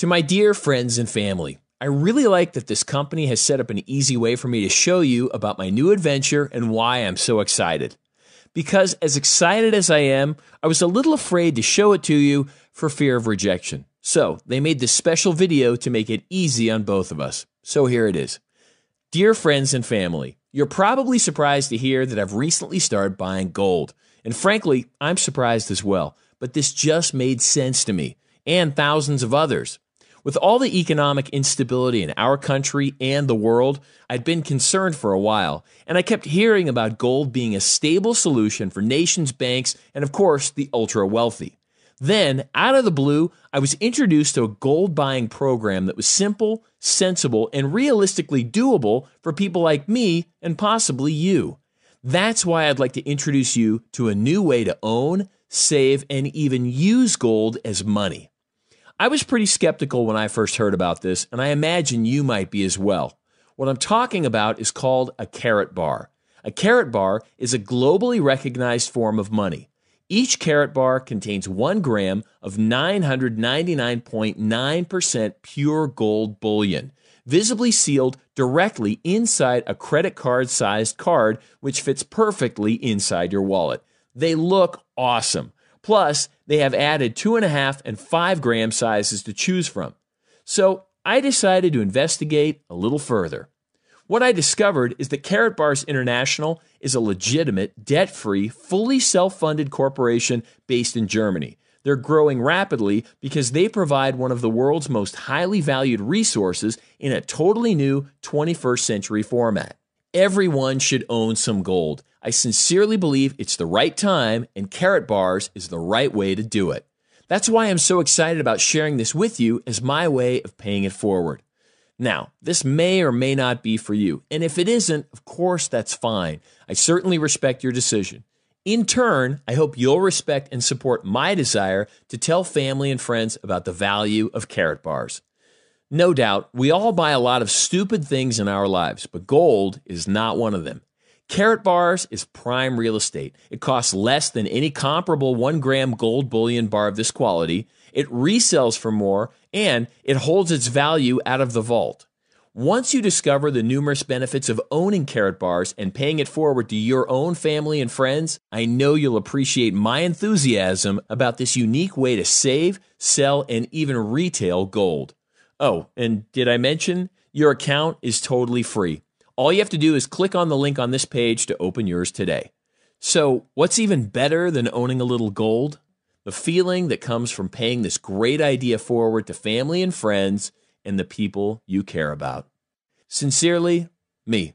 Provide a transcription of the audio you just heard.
To my dear friends and family, I really like that this company has set up an easy way for me to show you about my new adventure and why I'm so excited. Because as excited as I am, I was a little afraid to show it to you for fear of rejection. So they made this special video to make it easy on both of us. So here it is. Dear friends and family, you're probably surprised to hear that I've recently started buying gold. And frankly, I'm surprised as well. But this just made sense to me and thousands of others. With all the economic instability in our country and the world, I'd been concerned for a while, and I kept hearing about gold being a stable solution for nations, banks, and of course, the ultra wealthy. Then, out of the blue, I was introduced to a gold buying program that was simple, sensible, and realistically doable for people like me and possibly you. That's why I'd like to introduce you to a new way to own, save, and even use gold as money. I was pretty skeptical when I first heard about this, and I imagine you might be as well. What I'm talking about is called a carrot Karatbar. A carrot Karatbar is a globally recognized form of money. Each carrot Karatbar contains one gram of 999.9% pure gold bullion, visibly sealed directly inside a credit card sized card, which fits perfectly inside your wallet. They look awesome. Plus, they have added two and a half and five gram sizes to choose from. So I decided to investigate a little further. What I discovered is that Carrot Karatbars International is a legitimate, debt free, fully self funded corporation based in Germany. They're growing rapidly because they provide one of the world's most highly valued resources in a totally new 21st century format. Everyone should own some gold. I sincerely believe it's the right time, and Karatbars is the right way to do it. That's why I'm so excited about sharing this with you as my way of paying it forward. Now, this may or may not be for you. And if it isn't, of course, that's fine. I certainly respect your decision. In turn, I hope you'll respect and support my desire to tell family and friends about the value of Karatbars. No doubt, we all buy a lot of stupid things in our lives, but gold is not one of them. Karatbars is prime real estate. It costs less than any comparable one gram gold bullion bar of this quality. It resells for more and it holds its value out of the vault. Once you discover the numerous benefits of owning Carrot Karatbars and paying it forward to your own family and friends, I know you'll appreciate my enthusiasm about this unique way to save, sell, and even retail gold. Oh, and did I mention your account is totally free? All you have to do is click on the link on this page to open yours today. So, what's even better than owning a little gold? The feeling that comes from paying this great idea forward to family and friends and the people you care about. Sincerely, me.